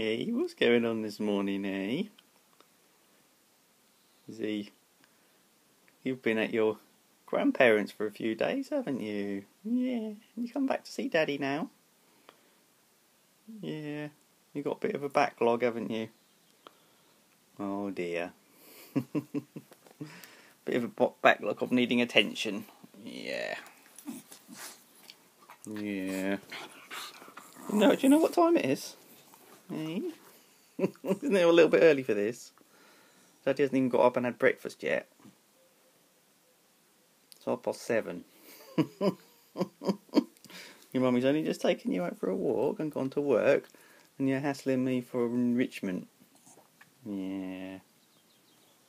Hey, what's going on this morning, eh? Z, you've been at your grandparents for a few days, haven't you? Yeah, you come back to see Daddy now? Yeah, you got a bit of a backlog, haven't you? Oh dear. bit of a backlog of needing attention. Yeah. Yeah. No, do you know what time it is? Hey? Eh? Isn't it a little bit early for this? Daddy hasn't even got up and had breakfast yet. It's half past seven. Your mummy's only just taken you out for a walk and gone to work, and you're hassling me for enrichment. Yeah.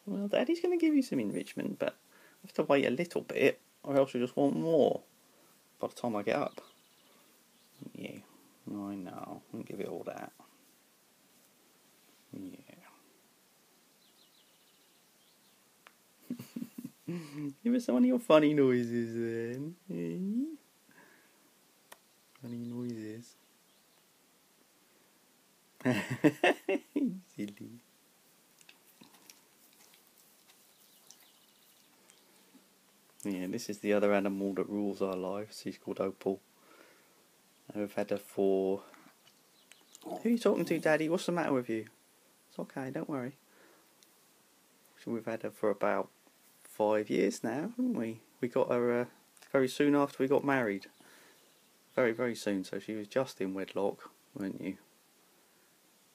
Well, Daddy's going to give you some enrichment, but I have to wait a little bit, or else you just want more by the time I get up. Yeah, I know. I'll give it all that. Give us some of your funny noises then. Eh? Funny noises. Silly. Yeah, this is the other animal that rules our lives. He's called Opal. We've had her for. Who are you talking to, Daddy? What's the matter with you? It's okay, don't worry. So we've had her for about five years now, haven't we? We got her uh, very soon after we got married. Very, very soon. So she was just in wedlock, weren't you?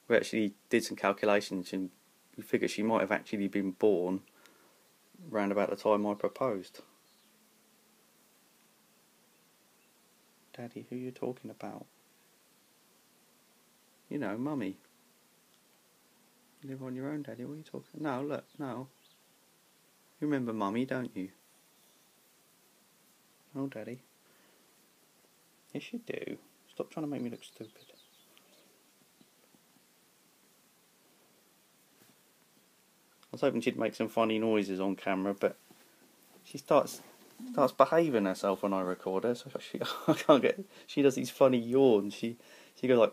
We actually did some calculations and we figured she might have actually been born around about the time I proposed. Daddy, who are you talking about? You know, Mummy. You live on your own, Daddy. What are you talking? No, look, no. You remember Mummy, don't you? Oh, Daddy. Yes, you do. Stop trying to make me look stupid. I was hoping she'd make some funny noises on camera, but she starts starts behaving herself when I record her, so she I can't get. She does these funny yawns. She she goes like.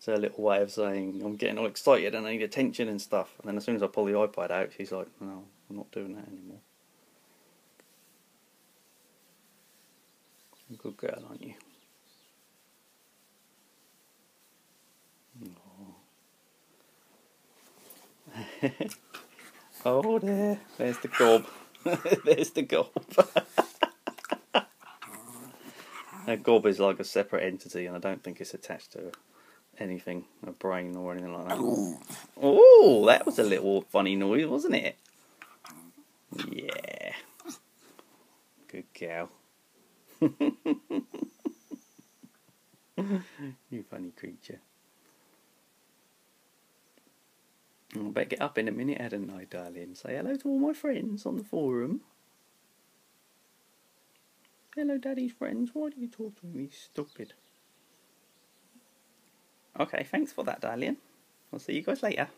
It's a little way of saying I'm getting all excited and I need attention and stuff. And then as soon as I pull the iPad out, she's like, "No, I'm not doing that anymore." Good girl, aren't you? oh, there. There's the gob. There's the gob. a gob is like a separate entity, and I don't think it's attached to anything, a brain or anything like that. Oh, that was a little funny noise, wasn't it? Yeah. Good cow. you funny creature. I'll better get up in a minute, hadn't I, darling? Say hello to all my friends on the forum. Hello, Daddy's friends. Why do you talk to me, stupid? Okay, thanks for that, darling. I'll see you guys later.